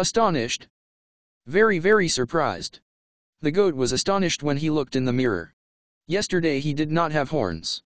Astonished. Very very surprised. The goat was astonished when he looked in the mirror. Yesterday he did not have horns.